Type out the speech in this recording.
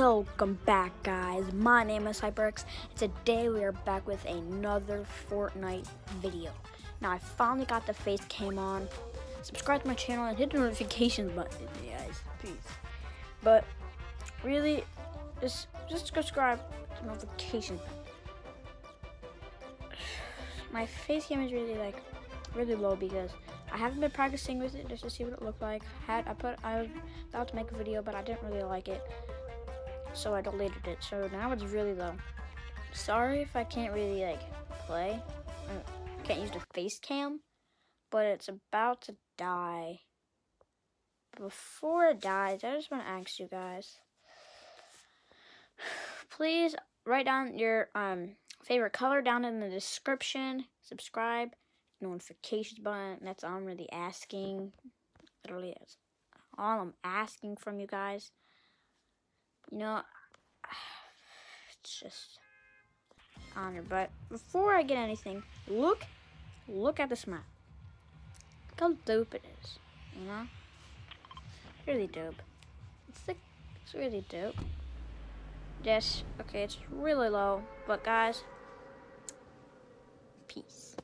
Welcome back, guys. My name is HyperX. Today we are back with another Fortnite video. Now I finally got the face cam on. Subscribe to my channel and hit the notifications button, guys, Peace. But really, just just subscribe to the notification. button. My face cam is really like really low because I haven't been practicing with it just to see what it looked like. Had I put I was about to make a video, but I didn't really like it, so I deleted it. So now it's really low. Sorry if I can't really like play. I can't use the face cam, but it's about to die. Before it dies, I just want to ask you guys. Please write down your um favorite color down in the description. Subscribe notifications button. That's all I'm really asking. Literally, that's all I'm asking from you guys. You know, it's just honor. But before I get anything, look, look at this map. Look how dope it is. You know, really dope. It's like, it's really dope. Yes, okay, it's really low, but guys, peace.